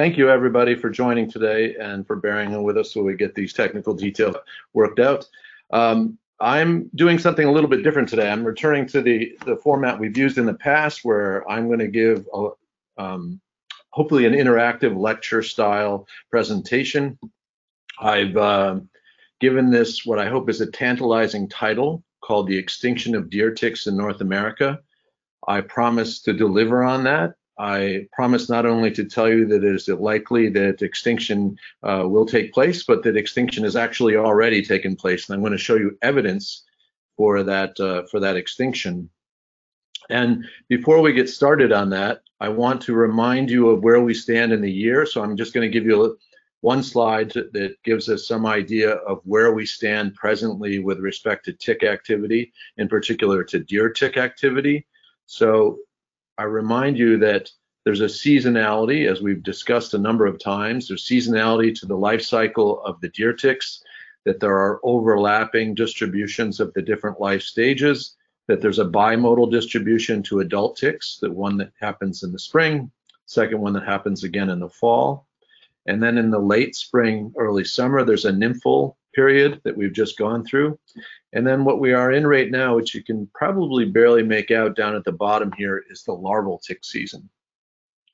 thank you everybody for joining today and for bearing with us while we get these technical details worked out. Um, I'm doing something a little bit different today. I'm returning to the, the format we've used in the past where I'm going to give a, um, hopefully an interactive lecture style presentation. I've uh, given this what I hope is a tantalizing title called The Extinction of Deer Ticks in North America. I promise to deliver on that. I promise not only to tell you that it is likely that extinction uh, will take place, but that extinction has actually already taken place. And I'm going to show you evidence for that uh, for that extinction. And before we get started on that, I want to remind you of where we stand in the year. So I'm just going to give you one slide that gives us some idea of where we stand presently with respect to tick activity, in particular to deer tick activity. So I remind you that there's a seasonality, as we've discussed a number of times. There's seasonality to the life cycle of the deer ticks, that there are overlapping distributions of the different life stages, that there's a bimodal distribution to adult ticks, the one that happens in the spring, second one that happens again in the fall. And then in the late spring, early summer, there's a nymphal period that we've just gone through. And then what we are in right now, which you can probably barely make out down at the bottom here, is the larval tick season.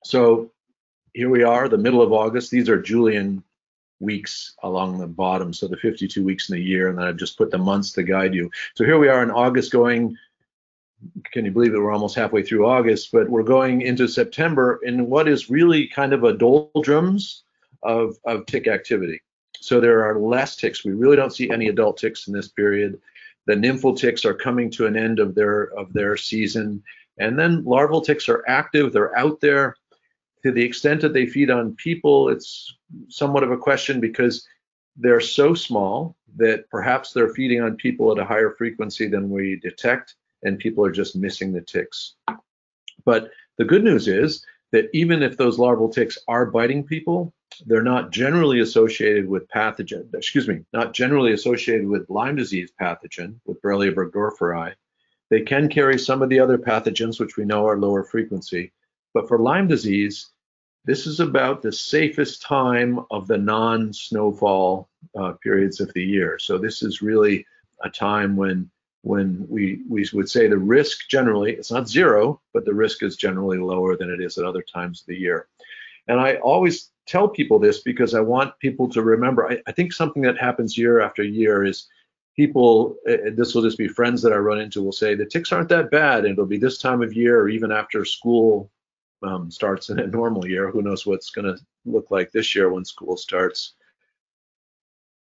So here we are, the middle of August. These are Julian weeks along the bottom, so the 52 weeks in the year, and then I've just put the months to guide you. So here we are in August going, can you believe it? We're almost halfway through August, but we're going into September in what is really kind of a doldrums of, of tick activity. So there are less ticks. We really don't see any adult ticks in this period. The nymphal ticks are coming to an end of their of their season, and then larval ticks are active. They're out there. To the extent that they feed on people, it's somewhat of a question because they're so small that perhaps they're feeding on people at a higher frequency than we detect, and people are just missing the ticks. But the good news is that even if those larval ticks are biting people, they're not generally associated with pathogen, excuse me, not generally associated with Lyme disease pathogen, with Borrelia burgdorferi. They can carry some of the other pathogens, which we know are lower frequency. But for Lyme disease, this is about the safest time of the non-snowfall uh, periods of the year. So this is really a time when when we, we would say the risk generally, it's not zero, but the risk is generally lower than it is at other times of the year. And I always tell people this because I want people to remember. I, I think something that happens year after year is people, uh, this will just be friends that I run into, will say the ticks aren't that bad, and it'll be this time of year or even after school um, starts in a normal year. Who knows what's going to look like this year when school starts?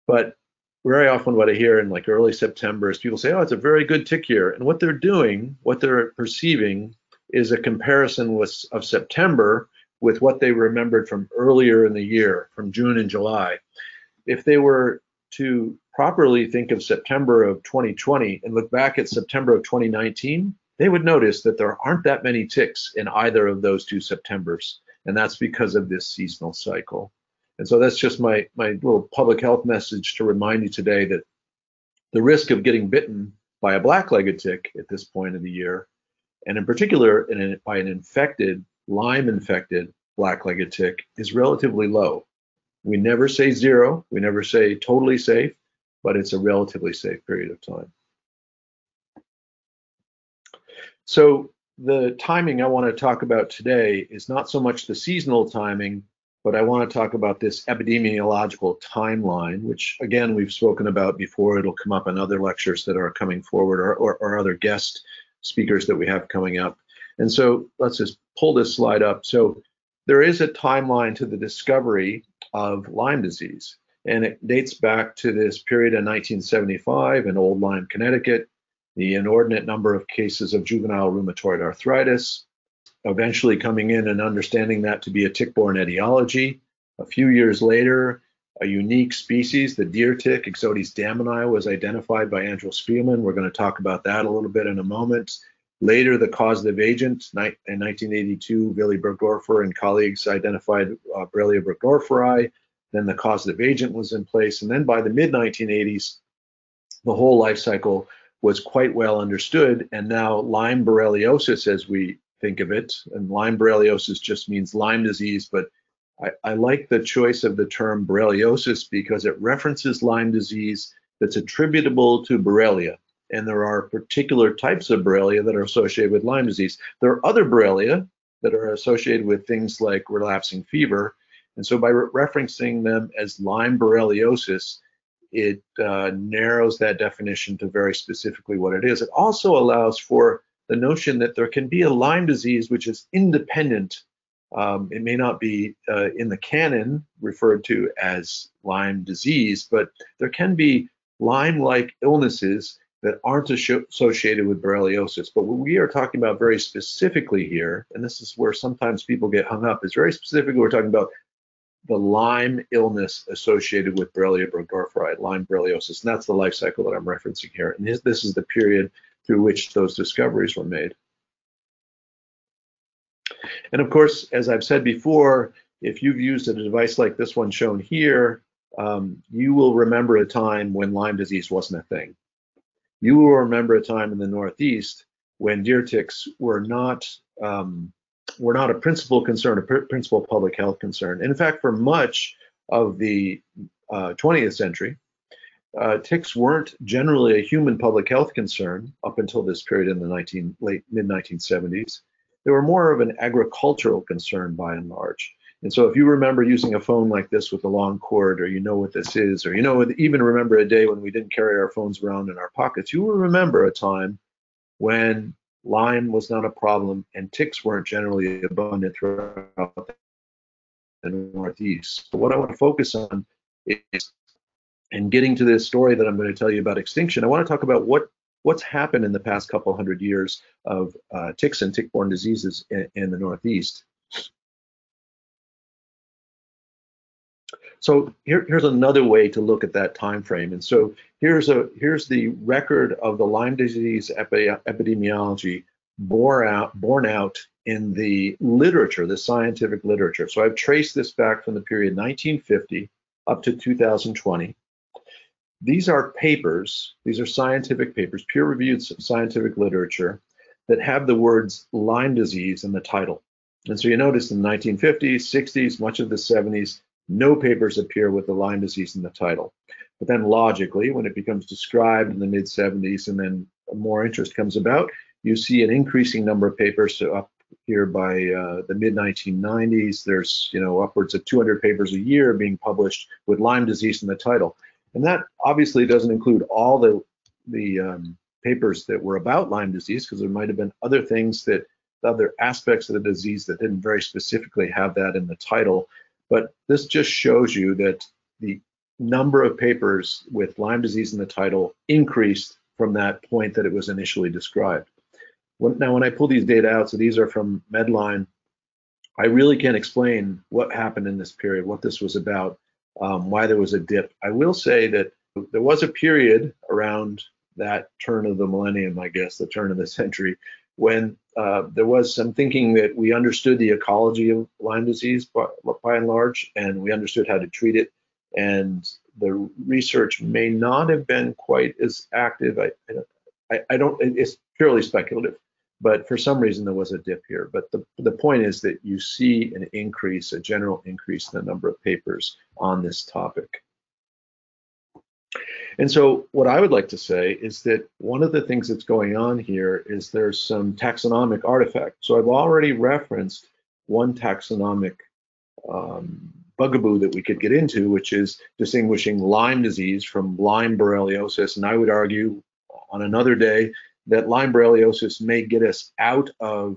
But very often, what I hear in like early September is people say, "Oh, it's a very good tick year," and what they're doing, what they're perceiving, is a comparison with of September with what they remembered from earlier in the year, from June and July. If they were to properly think of September of 2020 and look back at September of 2019, they would notice that there aren't that many ticks in either of those two Septembers. And that's because of this seasonal cycle. And so that's just my, my little public health message to remind you today that the risk of getting bitten by a black-legged tick at this point of the year, and in particular in by an infected Lyme infected black-legged tick is relatively low. We never say zero, we never say totally safe, but it's a relatively safe period of time. So the timing I want to talk about today is not so much the seasonal timing, but I want to talk about this epidemiological timeline, which again, we've spoken about before. It'll come up in other lectures that are coming forward or, or, or other guest speakers that we have coming up. And so let's just pull this slide up. So there is a timeline to the discovery of Lyme disease, and it dates back to this period in 1975 in Old Lyme, Connecticut, the inordinate number of cases of juvenile rheumatoid arthritis, eventually coming in and understanding that to be a tick-borne etiology. A few years later, a unique species, the deer tick, Ixodes dammini, was identified by Andrew Spielman. We're going to talk about that a little bit in a moment. Later, the causative agent in 1982, Willy Burgdorfer and colleagues identified uh, Borrelia burgdorferi. Then the causative agent was in place. And then by the mid 1980s, the whole life cycle was quite well understood. And now Lyme borreliosis, as we think of it, and Lyme borreliosis just means Lyme disease, but I, I like the choice of the term borreliosis because it references Lyme disease that's attributable to Borrelia. And there are particular types of Borrelia that are associated with Lyme disease. There are other Borrelia that are associated with things like relapsing fever. And so by re referencing them as Lyme borreliosis, it uh, narrows that definition to very specifically what it is. It also allows for the notion that there can be a Lyme disease which is independent. Um, it may not be uh, in the canon referred to as Lyme disease, but there can be Lyme-like illnesses that aren't associated with borreliosis. But what we are talking about very specifically here, and this is where sometimes people get hung up, is very specifically we're talking about the Lyme illness associated with Borrelia burgdorferi, Lyme borreliosis, and that's the life cycle that I'm referencing here. And this is the period through which those discoveries were made. And of course, as I've said before, if you've used a device like this one shown here, um, you will remember a time when Lyme disease wasn't a thing. You will remember a time in the Northeast when deer ticks were not um, were not a principal concern, a principal public health concern. In fact, for much of the uh, 20th century, uh, ticks weren't generally a human public health concern up until this period in the 19, late mid 1970s. They were more of an agricultural concern by and large. And so if you remember using a phone like this with a long cord, or you know what this is, or you know even remember a day when we didn't carry our phones around in our pockets, you will remember a time when Lyme was not a problem and ticks weren't generally abundant throughout the Northeast. So what I want to focus on is and getting to this story that I'm going to tell you about extinction, I want to talk about what what's happened in the past couple hundred years of uh, ticks and tick-borne diseases in, in, the Northeast. So here, here's another way to look at that time frame. And so here's a here's the record of the Lyme disease epi epidemiology bore out, borne out in the literature, the scientific literature. So I've traced this back from the period 1950 up to 2020. These are papers, these are scientific papers, peer reviewed scientific literature that have the words Lyme disease in the title. And so you notice in the 1950s, 60s, much of the 70s, no papers appear with the Lyme disease in the title. But then logically, when it becomes described in the mid 70s and then more interest comes about, you see an increasing number of papers so up here by uh, the mid 1990s. There's you know upwards of 200 papers a year being published with Lyme disease in the title. And that obviously doesn't include all the, the um, papers that were about Lyme disease, because there might have been other things that, other aspects of the disease that didn't very specifically have that in the title. But this just shows you that the number of papers with Lyme disease in the title increased from that point that it was initially described. When, now, when I pull these data out, so these are from Medline, I really can't explain what happened in this period, what this was about um, why there was a dip. I will say that there was a period around that turn of the millennium, I guess, the turn of the century, when uh, there was some thinking that we understood the ecology of Lyme disease by, by, and large, and we understood how to treat it. And the research may not have been quite as active. I, I, I don't. It's purely speculative but for some reason there was a dip here. But the, the point is that you see an increase, a general increase in the number of papers on this topic. And so what I would like to say is that one of the things that's going on here is there's some taxonomic artifact. So I've already referenced one taxonomic um, bugaboo that we could get into, which is distinguishing Lyme disease from Lyme borreliosis. And I would argue on another day that Lyme borreliosis may get us out of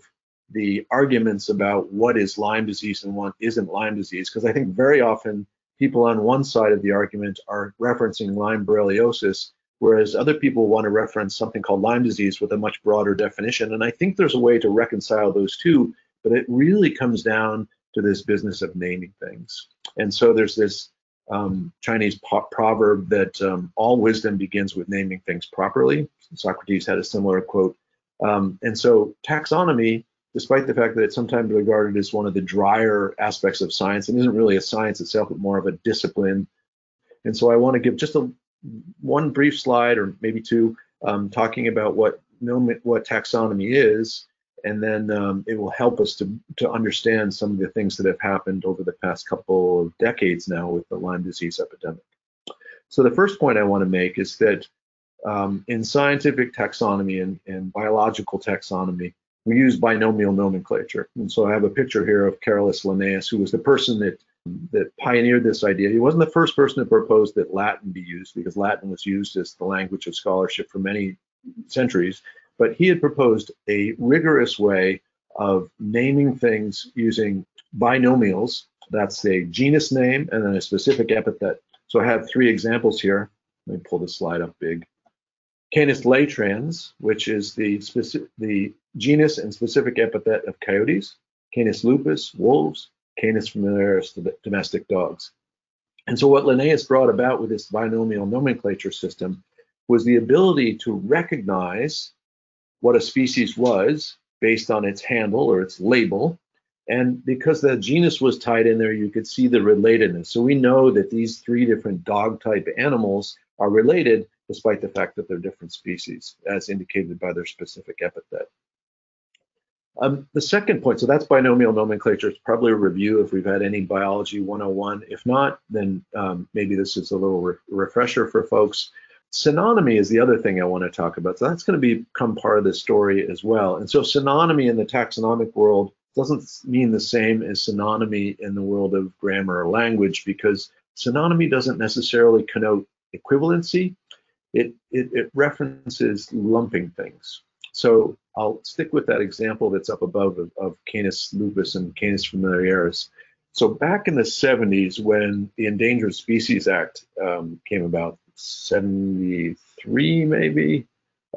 the arguments about what is Lyme disease and what isn't Lyme disease, because I think very often people on one side of the argument are referencing Lyme borreliosis, whereas other people want to reference something called Lyme disease with a much broader definition. And I think there's a way to reconcile those two, but it really comes down to this business of naming things. And so there's this um, Chinese proverb that um, all wisdom begins with naming things properly. Socrates had a similar quote. Um, and so taxonomy, despite the fact that it's sometimes regarded as one of the drier aspects of science, and isn't really a science itself, but more of a discipline. And so I want to give just a one brief slide, or maybe two, um, talking about what what taxonomy is, and then um, it will help us to, to understand some of the things that have happened over the past couple of decades now with the Lyme disease epidemic. So the first point I want to make is that um, in scientific taxonomy and, and, biological taxonomy, we use binomial nomenclature. And so I have a picture here of Carolus Linnaeus, who was the person that that pioneered this idea. He wasn't the first person to propose that Latin be used because Latin was used as the language of scholarship for many centuries, but he had proposed a rigorous way of naming things using binomials. That's a genus name and then a specific epithet. So I have three examples here. Let me pull the slide up big. Canis latrans, which is the, the genus and specific epithet of coyotes. Canis lupus, wolves. Canis familiaris, domestic dogs. And so what Linnaeus brought about with this binomial nomenclature system was the ability to recognize what a species was based on its handle or its label and because the genus was tied in there, you could see the relatedness. So we know that these three different dog type animals are related, despite the fact that they're different species, as indicated by their specific epithet. Um, the second point, so that's binomial nomenclature. It's probably a review if we've had any biology 101. If not, then um, maybe this is a little re refresher for folks. Synonymy is the other thing I want to talk about. So that's going to become part of the story as well. And so synonymy in the taxonomic world doesn't mean the same as synonymy in the world of grammar or language because synonymy doesn't necessarily connote equivalency. It, it, it, references lumping things. So I'll stick with that example that's up above of, of Canis lupus and Canis familiaris. So back in the 70s, when the Endangered Species Act um, came about, 73 maybe.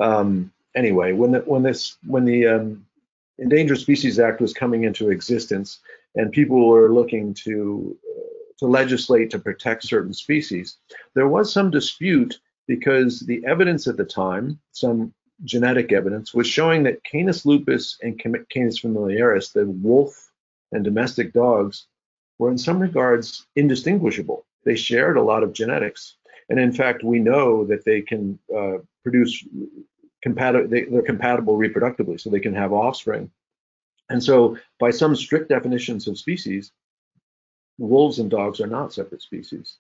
Um, anyway, when the, when this when the um, Endangered Species Act was coming into existence, and people were looking to uh, to legislate to protect certain species. There was some dispute because the evidence at the time, some genetic evidence, was showing that Canis lupus and Canis familiaris, the wolf and domestic dogs, were in some regards indistinguishable. They shared a lot of genetics. And in fact, we know that they can uh, produce compatible, they, are compatible reproductively, so they can have offspring. And so, by some strict definitions of species, wolves and dogs are not separate species.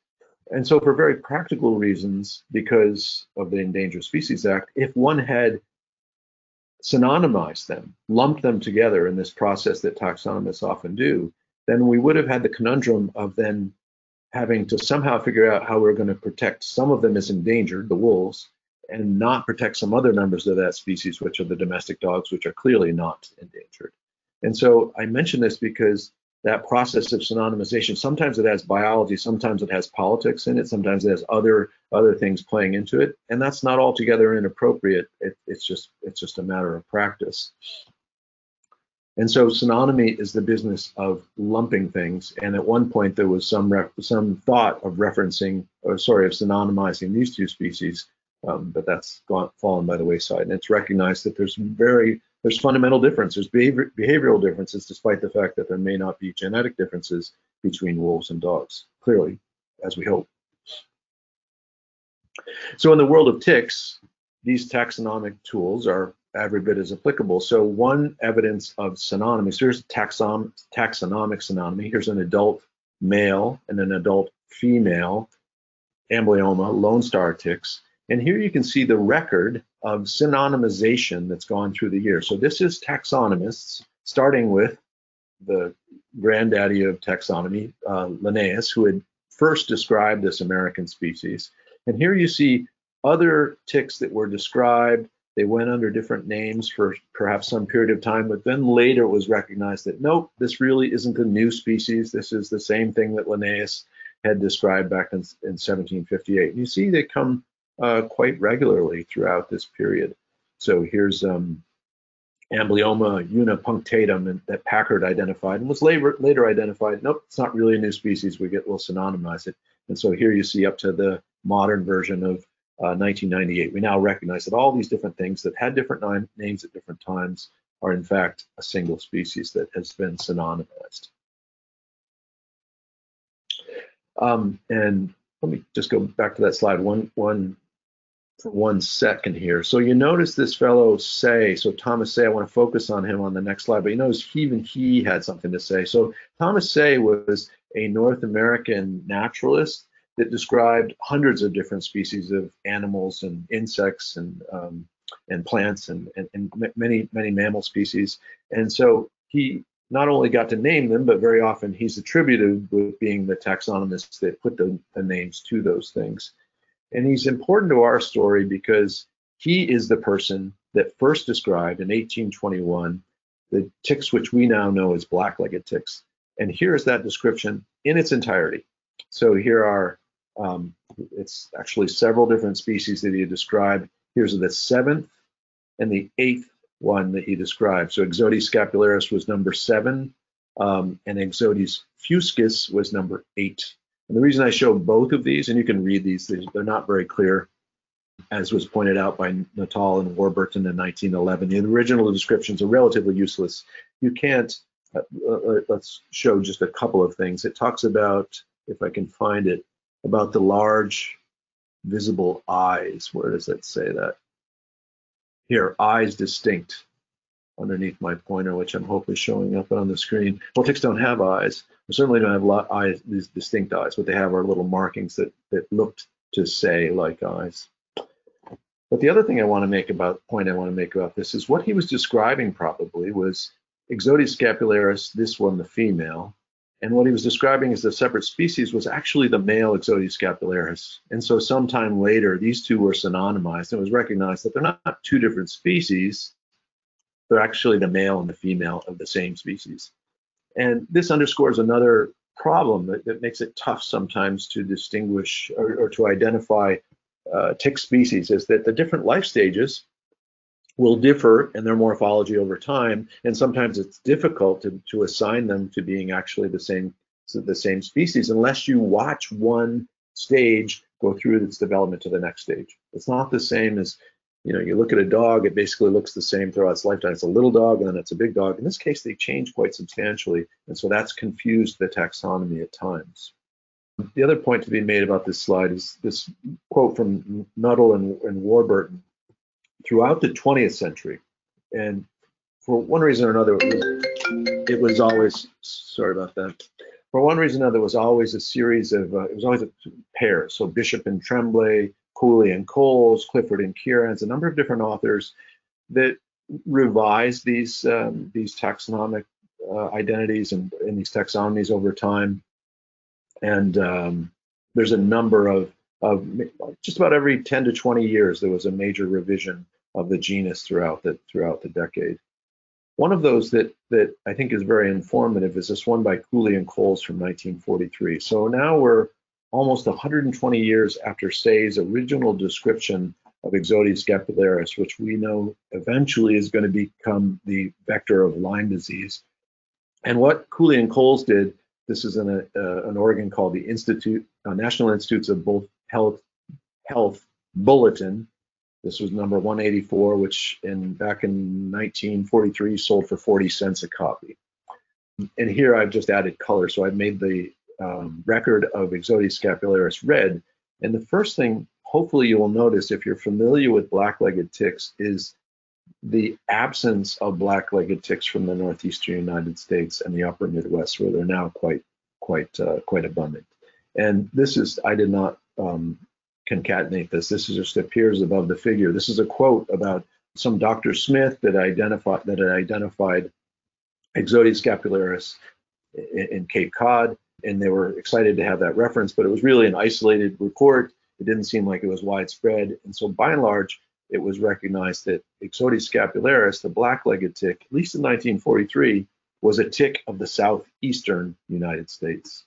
And so, for very practical reasons, because of the Endangered Species Act, if one had synonymized them, lumped them together in this process that taxonomists often do, then we would have had the conundrum of then having to somehow figure out how we're going to protect some of them as endangered, the wolves, and not protect some other members of that species, which are the domestic dogs, which are clearly not endangered. And so I mention this because that process of synonymization, sometimes it has biology, sometimes it has politics in it, sometimes it has other other things playing into it, and that's not altogether inappropriate. It, it's just it's just a matter of practice. And so synonymy is the business of lumping things. And at one point there was some some thought of referencing, or sorry, of synonymizing these two species um, but that's gone fallen by the wayside. And it's recognized that there's very there's fundamental differences, behavior, behavioral differences, despite the fact that there may not be genetic differences between wolves and dogs. Clearly, as we hope. So in the world of ticks, these taxonomic tools are every bit as applicable. So one evidence of synonymy, so here's taxon, taxonomic synonymy. Here's an adult male and an adult female amblyomma lone star ticks. And here you can see the record of synonymization that's gone through the years. So this is taxonomists, starting with the granddaddy of taxonomy, uh, Linnaeus, who had first described this American species. And here you see other ticks that were described. They went under different names for perhaps some period of time, but then later it was recognized that nope, this really isn't a new species. This is the same thing that Linnaeus had described back in, in 1758. And you see they come uh, quite regularly throughout this period. So here's um, unipunctatum that Packard identified and was later, later identified. Nope, it's not really a new species. We get we'll synonymize it. And so here you see up to the modern version of uh, 1998. We now recognize that all these different things that had different names at different times are in fact a single species that has been synonymized. Um, and let me just go back to that slide. One one for one second here. So you notice this fellow Say, so Thomas Say, I want to focus on him on the next slide, but you notice he even he had something to say. So Thomas Say was a North American naturalist that described hundreds of different species of animals and insects and um, and plants and, and, and many many mammal species. And so he not only got to name them, but very often he's attributed with being the taxonomist that put the, the names to those things. And he's important to our story because he is the person that first described in 1821 the ticks which we now know as black-legged ticks. And here is that description in its entirety. So here are, um, it's actually several different species that he described. Here's the seventh and the eighth one that he described. So Ixodes scapularis was number seven, um, and Ixodes fuscus was number eight. And the reason I show both of these, and you can read these, they're not very clear, as was pointed out by Nuttall and Warburton in 1911. The original descriptions are relatively useless. You can't, uh, uh, let's show just a couple of things. It talks about, if I can find it, about the large visible eyes. Where does it say that? Here, eyes distinct underneath my pointer, which I'm hopefully showing up on the screen. Well, ticks don't have eyes. They certainly don't have eyes, these distinct eyes. What they have are little markings that, that looked to say like eyes. But the other thing I want to make about point I want to make about this is what he was describing probably was Ixodes scapularis, this one, the female, and what he was describing as a separate species was actually the male Ixodes scapularis. And so sometime later, these two were synonymized and it was recognized that they're not two different species, they're actually the male and the female of the same species. And this underscores another problem that, that makes it tough sometimes to distinguish or, or to identify uh, tick species is that the different life stages will differ in their morphology over time, and sometimes it's difficult to, to assign them to being actually the same the same species unless you watch one stage go through its development to the next stage. It's not the same as you know, you look at a dog, it basically looks the same throughout its lifetime. It's a little dog and then it's a big dog. In this case, they change quite substantially, and so that's confused the taxonomy at times. The other point to be made about this slide is this quote from Nuttall and, and Warburton throughout the 20th century, and for one reason or another, it was, it was always sorry about that. For one reason or another, was always a series of uh, it was always a pair. So Bishop and Trembley, Cooley and Kohls, Clifford and Keirans, a number of different authors that revised these um, these taxonomic uh, identities and, and, these taxonomies over time. And um, there's a number of of just about every 10 to 20 years there was a major revision of the genus throughout the throughout the decade. One of those that that I think is very informative is this one by Cooley and Kohls from 1943. So now we're almost 120 years after Say's original description of Ixodes scapularis, which we know eventually is going to become the vector of Lyme disease. And what Cooley and Kohls did, this is in a, uh, an organ called the Institute, uh, National Institutes of Both Health, Health Bulletin. This was number 184, which in back in 1943 sold for 40 cents a copy. And here I've just added color, so I've made the um, record of Ixodes scapularis red. And the first thing, hopefully, you will notice if you're familiar with black-legged ticks is the absence of black-legged ticks from the northeastern United States and the upper Midwest, where they're now quite, quite, uh, quite abundant. And this is, I did not um, concatenate this. This just appears above the figure. This is a quote about some Dr. Smith that identified that had identified Ixodes scapularis in, in Cape Cod and they were excited to have that reference, but it was really an isolated report. It didn't seem like it was widespread. And so by and large, it was recognized that Ixodes scapularis, the black-legged tick, at least in 1943, was a tick of the southeastern United States.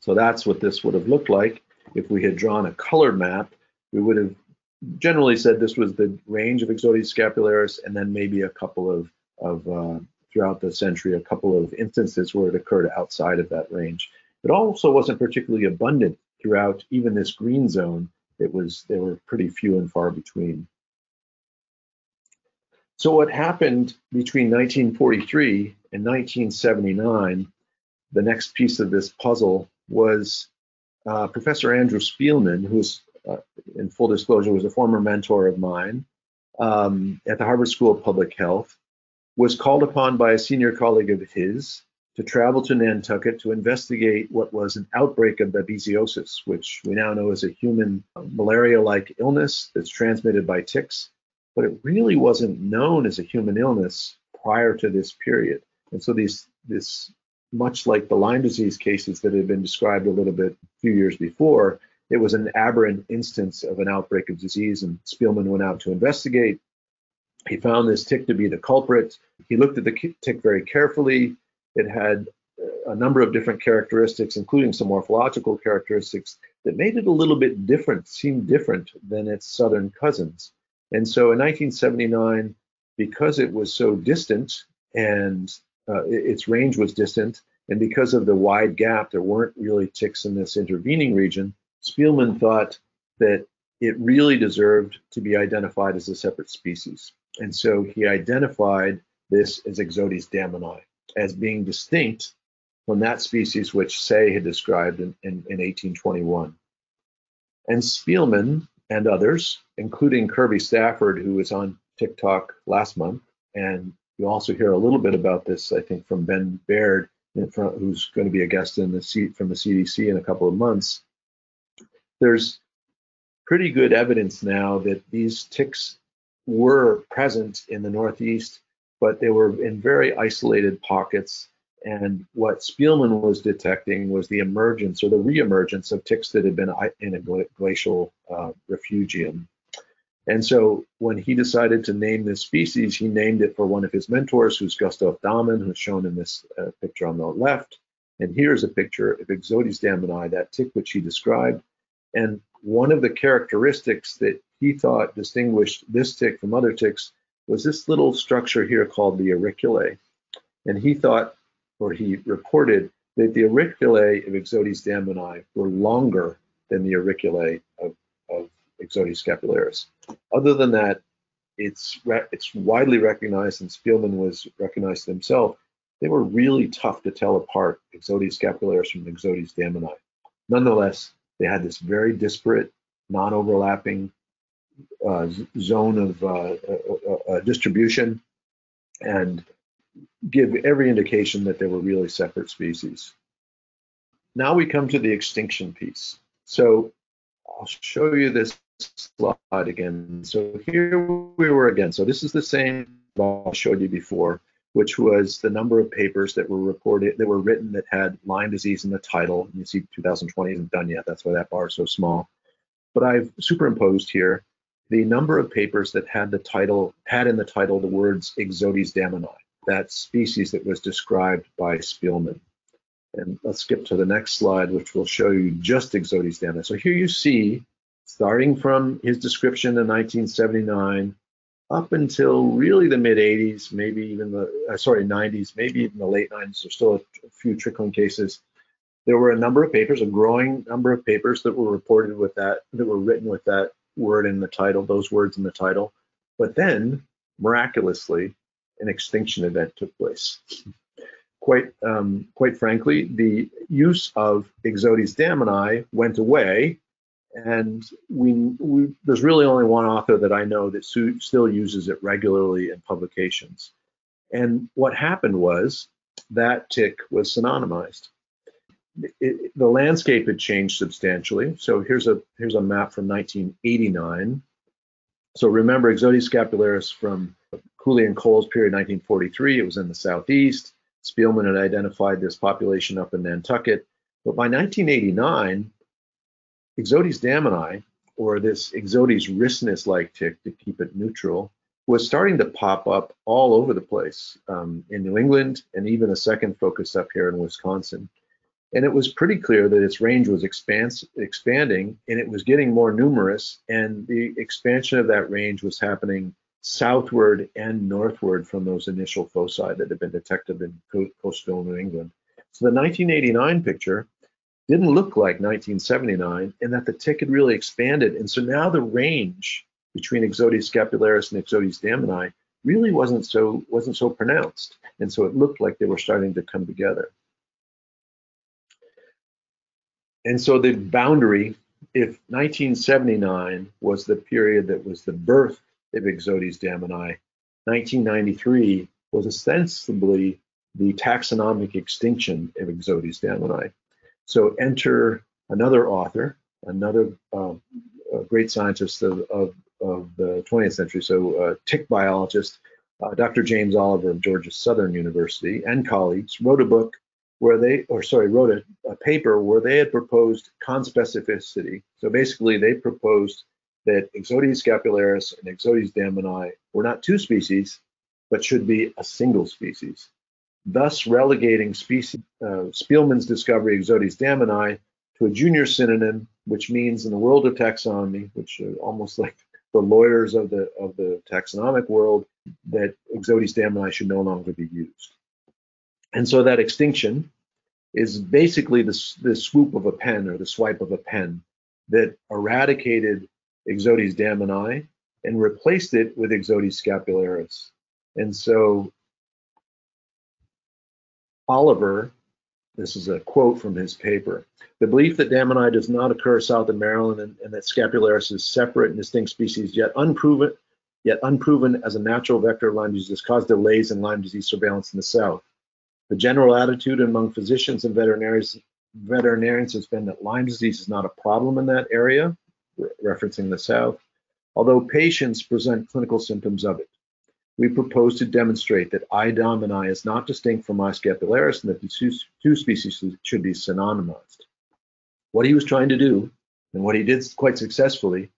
So that's what this would have looked like. If we had drawn a color map, we would have generally said this was the range of Ixodes scapularis and then maybe a couple of, of uh, throughout the century a couple of instances where it occurred outside of that range. It also wasn't particularly abundant throughout even this green zone. It was they were pretty few and far between. So what happened between 1943 and 1979, the next piece of this puzzle was uh, Professor Andrew Spielman, who was, uh, in full disclosure, was a former mentor of mine um, at the Harvard School of Public Health, was called upon by a senior colleague of his to travel to Nantucket to investigate what was an outbreak of babesiosis, which we now know is a human malaria-like illness that's transmitted by ticks, but it really wasn't known as a human illness prior to this period. And so these this much like the Lyme disease cases that had been described a little bit a few years before, it was an aberrant instance of an outbreak of disease, and Spielman went out to investigate. He found this tick to be the culprit. He looked at the tick very carefully. It had a number of different characteristics, including some morphological characteristics that made it a little bit different, seemed different than its southern cousins. And so in 1979, because it was so distant and uh, its range was distant, and because of the wide gap, there weren't really ticks in this intervening region, Spielman thought that it really deserved to be identified as a separate species. And so he identified this as Ixodes dammini as being distinct from that species which Say had described in, in, in 1821. And Spielman and others, including Kirby Stafford, who was on TikTok last month, and you also hear a little bit about this, I think, from Ben Beard, front, who's going to be a guest in the seat from the CDC in a couple of months. There's pretty good evidence now that these ticks were present in the Northeast but they were in very isolated pockets. And what Spielman was detecting was the emergence or the reemergence of ticks that had been in a glacial uh, refugium. And so when he decided to name this species, he named it for one of his mentors, who's Gustav Dammin, who's shown in this uh, picture on the left. And here's a picture of Ixodes dammini, that tick which he described. And one of the characteristics that he thought distinguished this tick from other ticks was this little structure here called the auriculae. And he thought, or he reported, that the auriculae of Ixodes dammini were longer than the auriculae of, of Ixodes scapularis. Other than that, it's it's widely recognized, and Spielman was recognized himself. They were really tough to tell apart Ixodes scapularis from Ixodes dammini. Nonetheless, they had this very disparate, non-overlapping uh, zone of uh, uh, distribution and give every indication that they were really separate species. Now we come to the extinction piece. So I'll show you this slide again. So here we were again. So this is the same I showed you before, which was the number of papers that were reported, that were written that had Lyme disease in the title. You see 2020 isn't done yet. That's why that bar is so small. But I've superimposed here the number of papers that had the title had in the title the words Ixodes dammini, that species that was described by Spielman. And let's skip to the next slide, which will show you just Ixodes dammini. So here you see, starting from his description in 1979 up until really the mid 80s, maybe even the uh, sorry 90s, maybe even the late 90s. There's still a, a few trickling cases. There were a number of papers, a growing number of papers that were reported with that, that were written with that word in the title, those words in the title. But then, miraculously, an extinction event took place. Quite, um, quite frankly, the use of Ixodes dammini went away, and we, we, there's really only one author that I know that su- still uses it regularly in publications. And what happened was that tick was synonymized it, the landscape had changed substantially. So here's a here's a map from 1989. So remember Ixodes scapularis from Cooley and Kohls' period 1943. It was in the southeast. Spielman had identified this population up in Nantucket. But by 1989, Ixodes dammini, or this Ixodes ricinatus-like tick to keep it neutral, was starting to pop up all over the place um, in New England and even a second focus up here in Wisconsin. And it was pretty clear that its range was expans- expanding and it was getting more numerous. And the expansion of that range was happening southward and northward from those initial foci that had been detected in coastal New England. So the 1989 picture didn't look like 1979 and that the tick had really expanded. And so now the range between Ixodes scapularis and Ixodes dammini really wasn't so wasn't so pronounced. And so it looked like they were starting to come together. And so the boundary, if 1979 was the period that was the birth of Ixodes dammini, 1993 was ostensibly the taxonomic extinction of Ixodes dammini. So enter another author, another uh, great scientist of, of, of, the 20th century, so tick biologist, uh, Dr. James Oliver of Georgia Southern University and colleagues wrote a book where they, or sorry, wrote a, a paper where they had proposed conspecificity. So basically, they proposed that Ixodes scapularis and Ixodes dammini were not two species, but should be a single species, thus relegating species, uh, Spielman's discovery Ixodes dammini to a junior synonym, which means in the world of taxonomy, which are almost like the lawyers of the of the taxonomic world, that Ixodes dammini should no longer be used. And so that extinction is basically the, the swoop of a pen or the swipe of a pen that eradicated Ixodes dammini and replaced it with Ixodes scapularis. And so Oliver, this is a quote from his paper, the belief that dammini does not occur south of Maryland and, and that scapularis is separate and distinct species yet unproven, yet unproven as a natural vector of Lyme disease has caused delays in Lyme disease surveillance in the south. The general attitude among physicians and veterinarians, veterinarians has been that Lyme disease is not a problem in that area, re referencing the South, although patients present clinical symptoms of it. We propose to demonstrate that I. dammini is not distinct from I. scapularis and that the two, two species should be synonymized. What he was trying to do, and what he did quite successfully,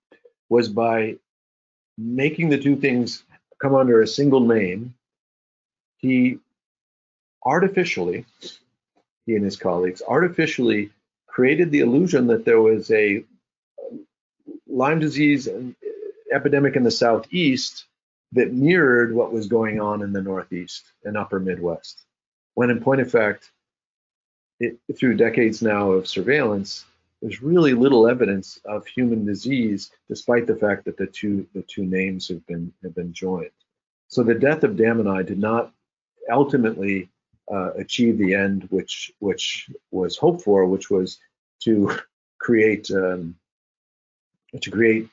was by making the two things come under a single name, he artificially, he and his colleagues artificially created the illusion that there was a Lyme disease epidemic in the southeast that mirrored what was going on in the northeast and upper Midwest. When in point of fact, it, through decades now of surveillance, there's really little evidence of human disease, despite the fact that the two the two names have been have been joined. So the death of Dammini did not ultimately uh, achieve the end which which was hoped for, which was to create um, to create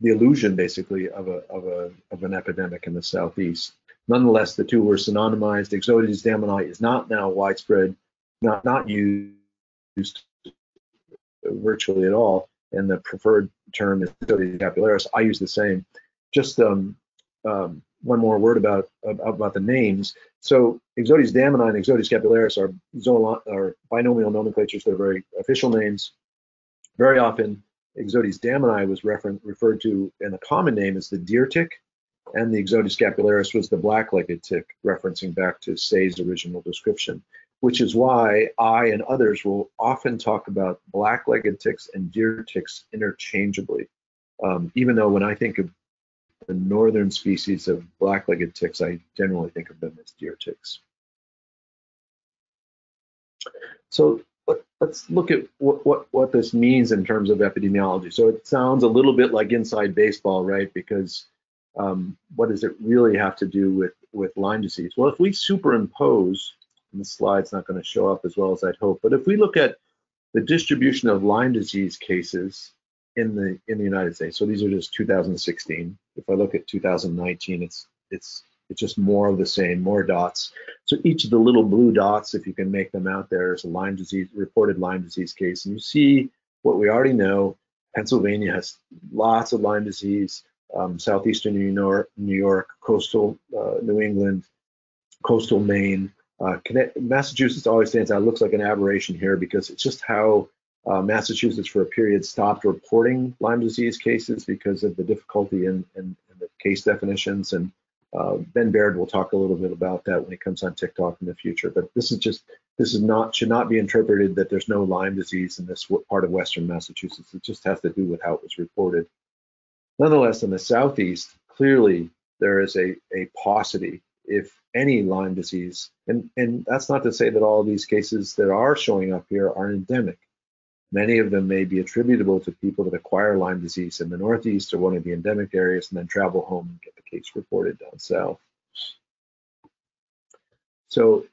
the illusion basically of a of a of an epidemic in the southeast. Nonetheless, the two were synonymized. Ixodes dammini is not now widespread, not not used virtually at all, and the preferred term is Ixodes scapularis. I use the same. Just um, um, one more word about about the names. So Ixodes dammini and Ixodes scapularis are, are binomial nomenclatures. They're very official names. Very often, Ixodes dammini was refer referred to in the common name as the deer tick, and the Ixodes scapularis was the black-legged tick, referencing back to Say's original description. Which is why I and others will often talk about black-legged ticks and deer ticks interchangeably. Um, even though when I think of the northern species of black-legged ticks, I generally think of them as deer ticks. So let, us look at what, what, what this means in terms of epidemiology. So it sounds a little bit like inside baseball, right? Because um, what does it really have to do with, with Lyme disease? Well, if we superimpose, and the slide's not going to show up as well as I'd hope, but if we look at the distribution of Lyme disease cases in the in the United States. So these are just 2016. If I look at 2019, it's it's it's just more of the same, more dots. So each of the little blue dots, if you can make them out there, is a Lyme disease reported Lyme disease case, and you see what we already know. Pennsylvania has lots of Lyme disease. Um, southeastern New York, New York, coastal uh, New England, coastal Maine. Uh, Massachusetts always stands out. It looks like an aberration here because it's just how uh, Massachusetts, for a period, stopped reporting Lyme disease cases because of the difficulty in, in, in the case definitions. And uh, Ben Beard will talk a little bit about that when he comes on TikTok in the future. But this is just this is not should not be interpreted that there's no Lyme disease in this part of Western Massachusetts. It just has to do with how it was reported. Nonetheless, in the southeast, clearly there is a, a paucity, if any, Lyme disease. And, and that's not to say that all these cases that are showing up here are endemic. Many of them may be attributable to people that acquire Lyme disease in the Northeast or one of the endemic areas and then travel home and get the case reported down south. So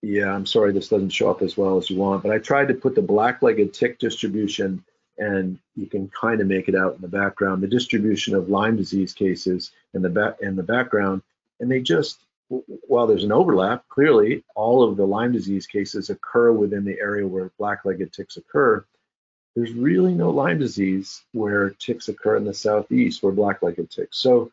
yeah, I'm sorry this doesn't show up as well as you want, but I tried to put the black-legged tick distribution and you can kind of make it out in the background, the distribution of Lyme disease cases in the back in the background, and they just while there's an overlap, clearly all of the Lyme disease cases occur within the area where black-legged ticks occur. There's really no Lyme disease where ticks occur in the southeast where black-legged ticks. So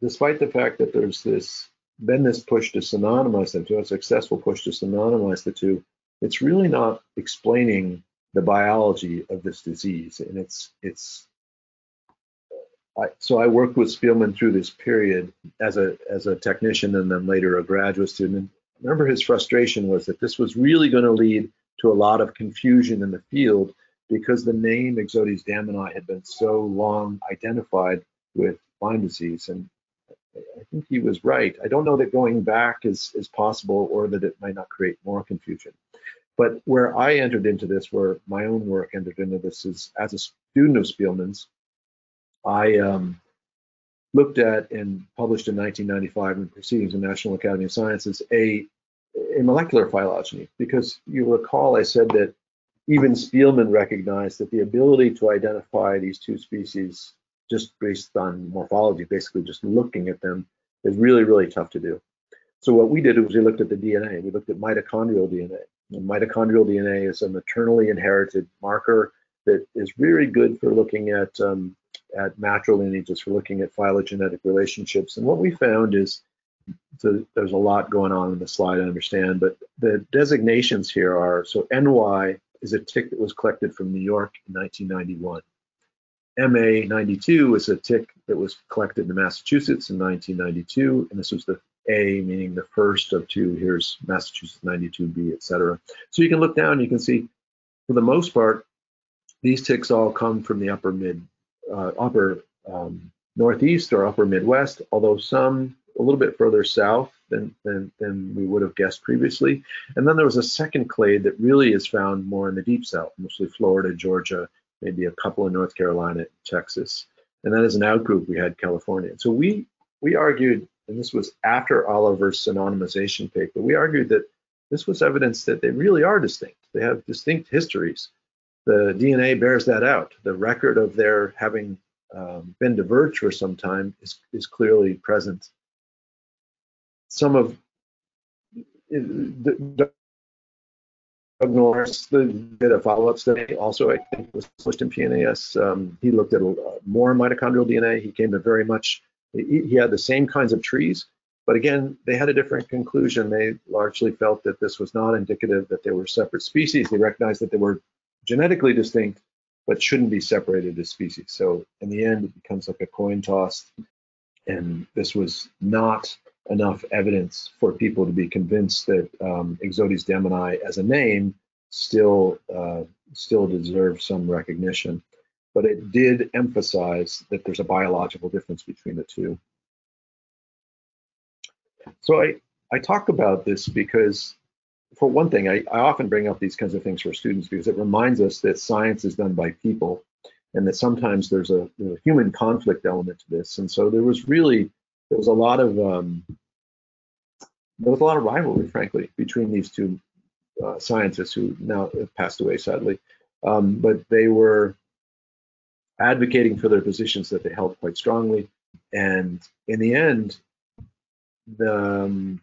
despite the fact that there's this been this push to synonymize them to a successful push to synonymize the two, it's really not explaining the biology of this disease. And it's it's I, so I worked with Spielman through this period as a as a technician and then later a graduate student. And remember his frustration was that this was really going to lead to a lot of confusion in the field because the name Ixodes dammini had been so long identified with Lyme disease. And I think he was right. I don't know that going back is, is possible or that it might not create more confusion. But where I entered into this, where my own work entered into this, is as a student of Spielman's, I um, looked at and published in 1995 in Proceedings of the National Academy of Sciences a, a molecular phylogeny, because you recall I said that even Spielman recognized that the ability to identify these two species just based on morphology, basically just looking at them, is really, really tough to do. So what we did was we looked at the DNA. We looked at mitochondrial DNA. And mitochondrial DNA is a maternally inherited marker that is really good for looking at um, at matrilineages, for looking at phylogenetic relationships. And what we found is so there's a lot going on in the slide, I understand, but the designations here are so NY is a tick that was collected from New York in 1991. MA92 is a tick that was collected in Massachusetts in 1992, and this was the A, meaning the first of two. Here's Massachusetts 92B, etc. So you can look down, you can see, for the most part, these ticks all come from the upper mid, uh, upper um, northeast or upper Midwest, although some a little bit further south than, than, than we would have guessed previously. And then there was a second clade that really is found more in the deep south, mostly Florida, Georgia, maybe a couple in North Carolina, Texas. And then as an outgroup, we had California. So we we argued, and this was after Oliver's synonymization paper, we argued that this was evidence that they really are distinct. They have distinct histories. The DNA bears that out. The record of their having um, been diverged for some time is, is clearly present. Some of the, Doug Norris did a follow-up study. Also, I think was published in PNAS. Um, he looked at more mitochondrial DNA. He came to very much. He, he, had the same kinds of trees, but again, they had a different conclusion. They largely felt that this was not indicative that they were separate species. They recognized that they were genetically distinct, but shouldn't be separated as species. So in the end, it becomes like a coin toss, and this was not enough evidence for people to be convinced that um, Ixodes dammini as a name still uh, still deserves some recognition. But it did emphasize that there's a biological difference between the two. So I, I talk about this because, for one thing, I, I often bring up these kinds of things for students because it reminds us that science is done by people and that sometimes there's a, a human conflict element to this. And so there was really there was a lot of um, there was a lot of rivalry, frankly, between these two uh, scientists who now have passed away, sadly. Um, but they were advocating for their positions that they held quite strongly, and in the end, the um,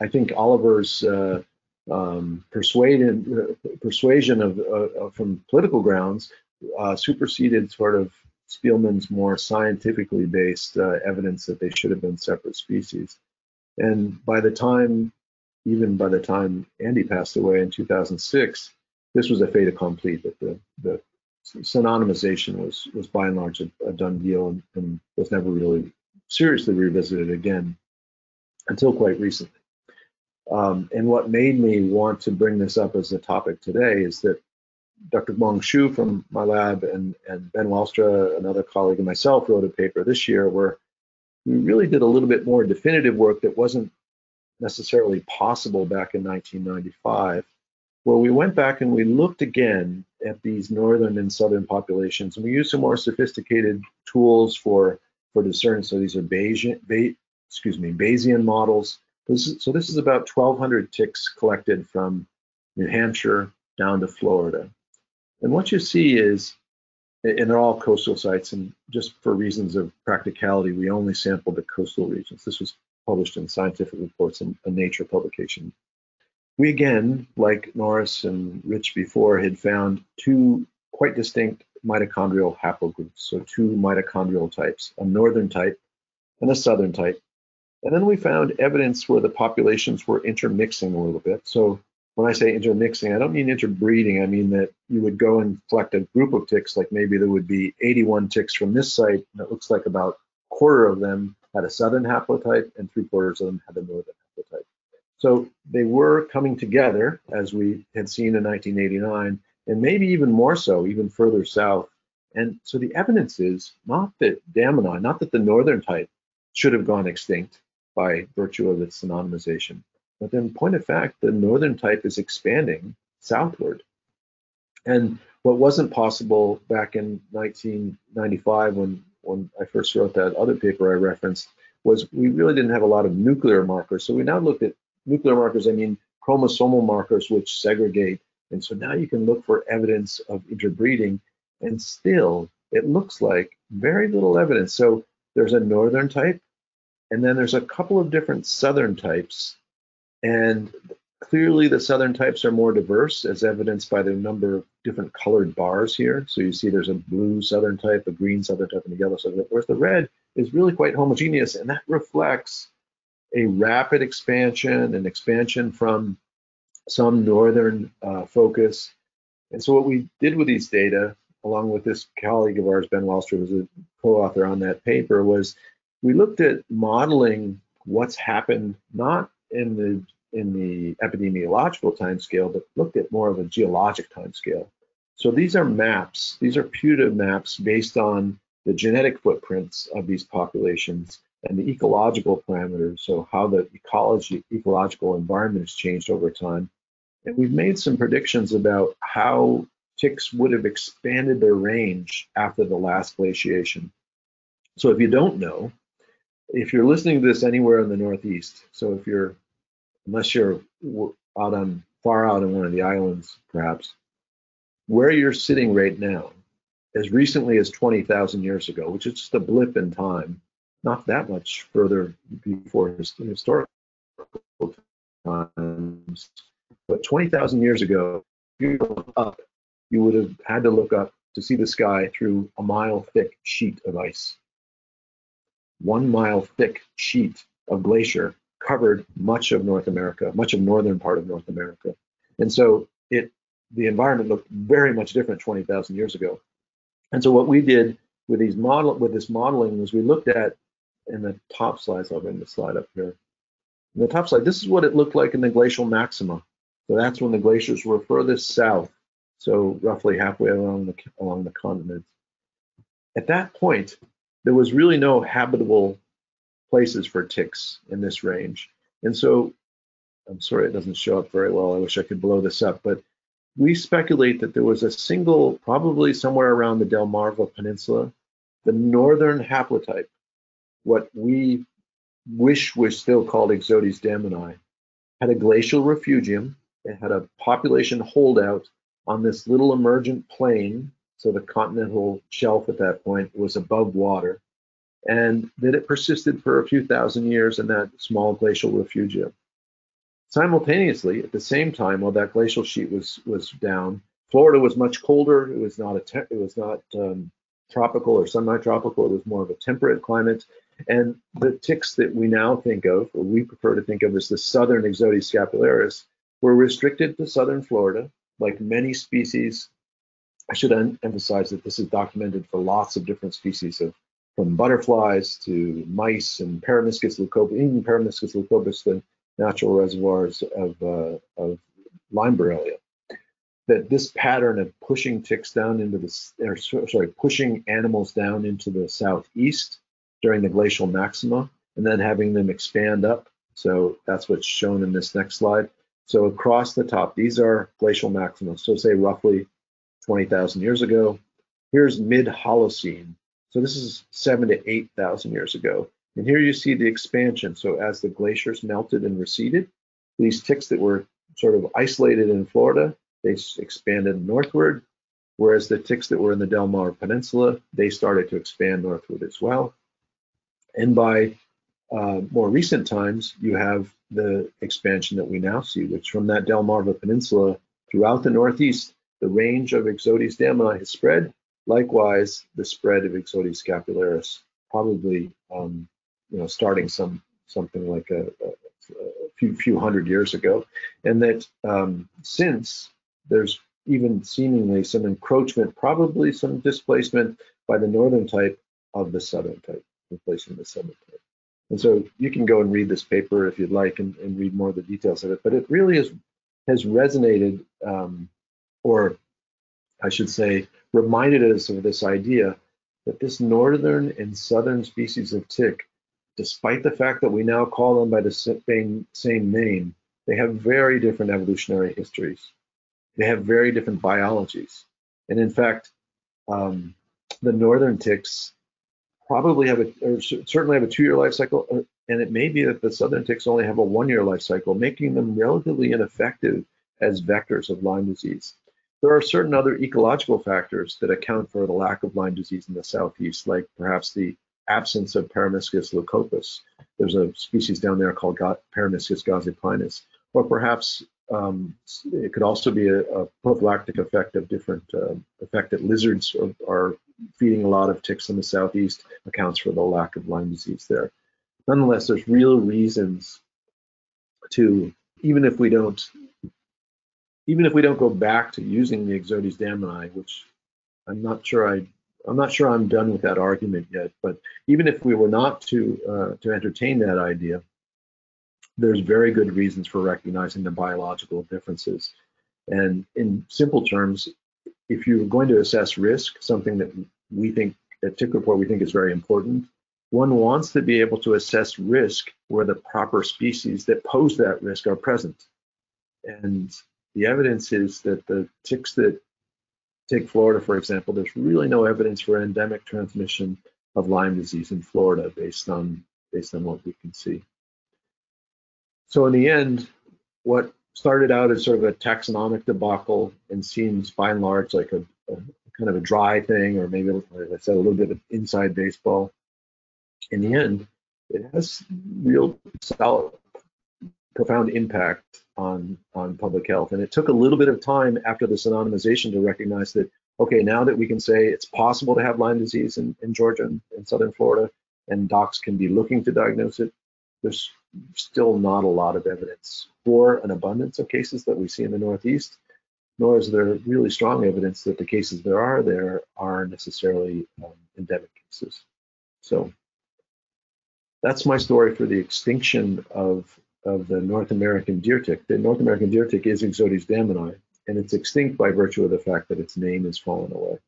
I, think Oliver's uh, um, persuaded, uh, persuasion of, uh, from political grounds uh, superseded sort of Spielman's more scientifically based uh, evidence that they should have been separate species. And by the time, even by the time Andy passed away in 2006, this was a fait accompli that the, the synonymization was, was by and large a, a done deal and, and was never really seriously revisited again until quite recently. Um, and what made me want to bring this up as a topic today is that Dr. Guang Xu from my lab and, and Ben Wielstra, another colleague, and myself wrote a paper this year where we really did a little bit more definitive work that wasn't necessarily possible back in 1995, where we went back and we looked again at these northern and southern populations, and we used some more sophisticated tools for for discerning. So these are Bayesian, Bay, excuse me, Bayesian models This is, so this is about 1,200 ticks collected from New Hampshire down to Florida. And what you see is, and they're all coastal sites, and just for reasons of practicality, we only sampled the coastal regions. This was published in Scientific Reports, in a Nature publication. We again, like Norris and Rich before, had found two quite distinct mitochondrial haplogroups, so two mitochondrial types, a northern type and a southern type. And then we found evidence where the populations were intermixing a little bit. So when I say intermixing, I don't mean interbreeding. I mean that you would go and collect a group of ticks, like maybe there would be 81 ticks from this site, and it looks like about a quarter of them had a southern haplotype and three quarters of them had a northern haplotype. So they were coming together, as we had seen in 1989, and maybe even more so, even further south. And so the evidence is not that Dammini, not that the northern type should have gone extinct by virtue of its synonymization, but in point of fact, the northern type is expanding southward. And what wasn't possible back in 1995 when, when I first wrote that other paper I referenced was we really didn't have a lot of nuclear markers. So we now looked at nuclear markers, I mean chromosomal markers which segregate and so now you can look for evidence of interbreeding, and still it looks like very little evidence. So there's a northern type, and then there's a couple of different southern types. And clearly the southern types are more diverse, as evidenced by the number of different colored bars here. So you see there's a blue southern type, a green southern type, and a yellow southern type, whereas the red is really quite homogeneous, and that reflects a rapid expansion, an expansion from some northern uh, focus. And so what we did with these data, along with this colleague of ours, Ben Wielstra, who's a co-author on that paper, was we looked at modeling what's happened not in the in the epidemiological timescale, but looked at more of a geologic timescale. So these are maps, these are putative maps based on the genetic footprints of these populations and the ecological parameters, so how the ecology, ecological environment has changed over time. And we've made some predictions about how ticks would have expanded their range after the last glaciation. So if you don't know, if you're listening to this anywhere in the Northeast, so if you're, unless you're out on far out on one of the islands, perhaps, where you're sitting right now, as recently as 20,000 years ago, which is just a blip in time, not that much further before historical times, but 20,000 years ago, you up, you would have had to look up to see the sky through a mile thick sheet of ice. One mile thick sheet of glacier covered much of North America, much of northern part of North America. And so it the environment looked very much different 20,000 years ago. And so what we did with these model with this modeling was we looked at in the top slides, I'll bring the slide up here. In the top slide, this is what it looked like in the glacial maxima. So that's when the glaciers were furthest south, so roughly halfway along the along the continent. At that point, there was really no habitable places for ticks in this range. And so I'm sorry it doesn't show up very well. I wish I could blow this up, but we speculate that there was a single, probably somewhere around the Delmarva Peninsula, the northern haplotype, what we wish was still called Ixodes dammini, had a glacial refugium it had a population holdout on this little emergent plain. So the continental shelf at that point was above water. And that it persisted for a few thousand years in that small glacial refugium. Simultaneously, at the same time, while that glacial sheet was was down, Florida was much colder. It was not a it was not um, tropical or semi-tropical. It was more of a temperate climate. And the ticks that we now think of, or we prefer to think of as the southern Ixodes scapularis, were restricted to southern Florida, like many species. I should emphasize that this is documented for lots of different species of from butterflies to mice and Peromyscus leucopus, even Peromyscus leucopus, the natural reservoirs of, uh, of Lyme Borrelia. That this pattern of pushing ticks down into the, or sorry, pushing animals down into the southeast during the glacial maxima, and then having them expand up. So that's what's shown in this next slide. So across the top, these are glacial maxima. So say roughly 20,000 years ago. Here's mid-Holocene. So this is seven to 8,000 years ago. And here you see the expansion. So as the glaciers melted and receded, these ticks that were sort of isolated in Florida, they expanded northward, whereas the ticks that were in the Delmar Peninsula, they started to expand northward as well. And by uh, more recent times, you have the expansion that we now see, which from that Delmarva Peninsula throughout the Northeast, the range of Ixodes dammini has spread. Likewise, the spread of Ixodes scapularis, probably um, you know starting some something like a, a, a, few few hundred years ago, and that um, since there's even seemingly some encroachment, probably some displacement by the northern type of the southern type, replacing the southern type. And so you can go and read this paper if you'd like and, and read more of the details of it. But it really is, has resonated, um, or I should say, reminded us of this idea that this northern and southern species of tick, despite the fact that we now call them by the same, name, they have very different evolutionary histories. They have very different biologies. And in fact, um, the northern ticks probably have a, or certainly have a two-year life cycle, uh, and it may be that the southern ticks only have a one-year life cycle, making them relatively ineffective as vectors of Lyme disease. There are certain other ecological factors that account for the lack of Lyme disease in the southeast, like perhaps the absence of Peromyscus leucopus. There's a species down there called Peromyscus gossypinus, or perhaps um, it could also be a, a, prophylactic effect of different uh, effect that lizards are, are, feeding a lot of ticks in the southeast accounts for the lack of Lyme disease there. Nonetheless, there's real reasons to even if we don't even if we don't go back to using the Ixodes dammini, which I'm not sure I I'm not sure I'm done with that argument yet, but even if we were not to uh, to entertain that idea, there's very good reasons for recognizing the biological differences. And in simple terms, if you're going to assess risk, something that we think at Tick Report we think is very important, one wants to be able to assess risk where the proper species that pose that risk are present. And the evidence is that the ticks that take Florida, for example, there's really no evidence for endemic transmission of Lyme disease in Florida based on based on what we can see. So in the end, what started out as sort of a taxonomic debacle and seems by and large like a, a kind of a dry thing, or maybe, like I said, a little bit of inside baseball. In the end, it has real solid, profound impact on on public health. And it took a little bit of time after this synonymization to recognize that okay, now that we can say it's possible to have Lyme disease in, in Georgia and in southern Florida, and docs can be looking to diagnose it, there's still not a lot of evidence for an abundance of cases that we see in the Northeast, nor is there really strong evidence that the cases there are there are necessarily um, endemic cases. So that's my story for the extinction of, of the North American deer tick. The North American deer tick is Ixodes dammini, and it's extinct by virtue of the fact that its name has fallen away.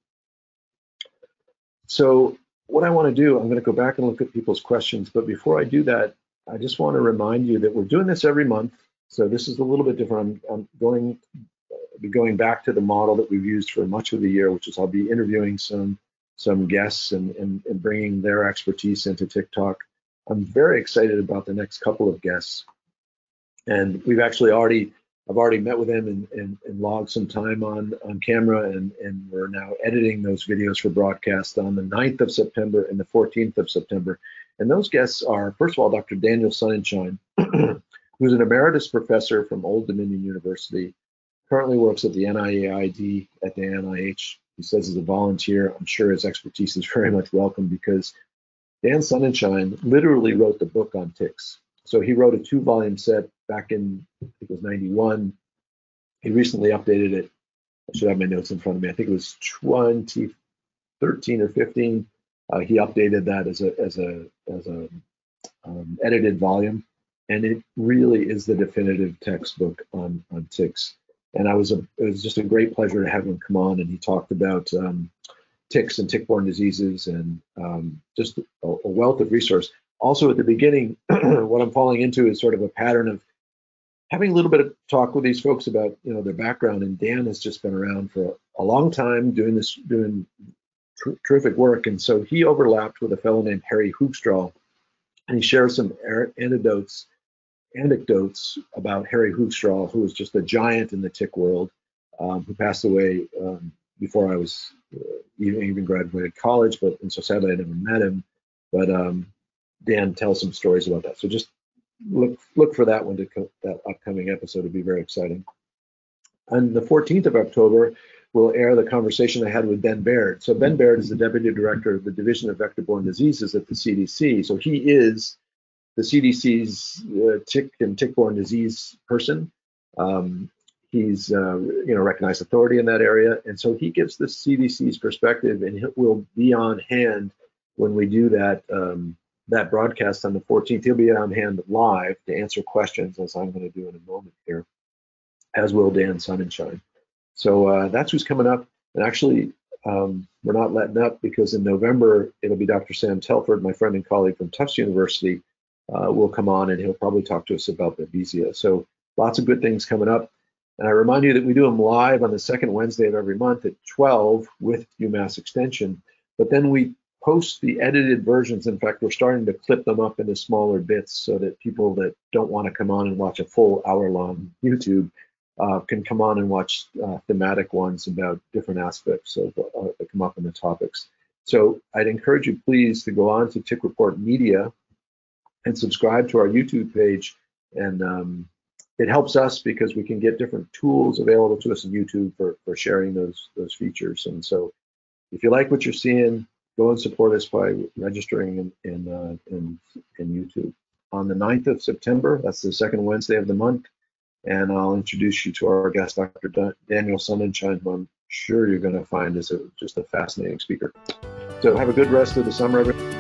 So what I want to do, I'm going to go back and look at people's questions, but before I do that, I just want to remind you that we're doing this every month. So this is a little bit different. I'm, I'm going going back to the model that we've used for much of the year, which is I'll be interviewing some some guests and, and, and bringing their expertise into TickTalk. I'm very excited about the next couple of guests. And we've actually already, I've already met with them and, and, and logged some time on, on camera, and, and we're now editing those videos for broadcast on the 9th of September and the 14th of September. And those guests are, first of all, Dr. Daniel Sonenshine, who's an emeritus professor from Old Dominion University, currently works at the NIAID at the NIH. He says as a volunteer, I'm sure his expertise is very much welcome because Dan Sonenshine literally wrote the book on ticks. So he wrote a two volume set back in, I think it was 91. He recently updated it. I should have my notes in front of me. I think it was 2013 or 15 uh, he updated that as a as a as a um, edited volume, and it really is the definitive textbook on on ticks. And I was a it was just a great pleasure to have him come on, and he talked about um, ticks and tick-borne diseases, and um, just a, a, wealth of resource. Also, at the beginning, what I'm falling into is sort of a pattern of having a little bit of talk with these folks about you know their background. And Dan has just been around for a, a long time doing this, doing terrific work. And so he overlapped with a fellow named Harry Hoogstraal, and he shares some anecdotes anecdotes about Harry Hoogstraal, who was just a giant in the tick world, um, who passed away um, before I was uh, even, even graduated college. But and so sadly I never met him. But um, Dan tells some stories about that. So just look look for that one to co- that upcoming episode. It'll be very exciting. On the 14th of October, we'll air the conversation I had with Ben Beard. So Ben Beard is the deputy director of the Division of Vector-Borne Diseases at the CDC. So he is the CDC's uh, tick and tick-borne disease person. Um, he's uh, you know recognized authority in that area, and so he gives the CDC's perspective, and he will be on hand when we do that um, that broadcast on the 14th. He'll be on hand live to answer questions, as I'm going to do in a moment here, as will Dan Sonenshine. So uh, that's who's coming up, and actually. Um, we're not letting up because in November it'll be Dr. Sam Telford, my friend and colleague from Tufts University, uh, will come on and he'll probably talk to us about Babesia. So lots of good things coming up. And I remind you that we do them live on the second Wednesday of every month at 12 with UMass Extension. But then we post the edited versions. In fact, we're starting to clip them up into smaller bits so that people that don't want to come on and watch a full hour long YouTube uh, can come on and watch uh, thematic ones about different aspects of uh, that come up in the topics. So I'd encourage you, please, to go on to Tick Report Media and subscribe to our YouTube page. And um, it helps us because we can get different tools available to us in YouTube for, for sharing those those features. And so, if you like what you're seeing, go and support us by registering in in, uh, in, in YouTube. On the 9th of September, that's the second Wednesday of the month, and I'll introduce you to our guest, Dr. Daniel Sonenshine, who I'm sure you're going to find is a, just a fascinating speaker. So have a good rest of the summer, everyone.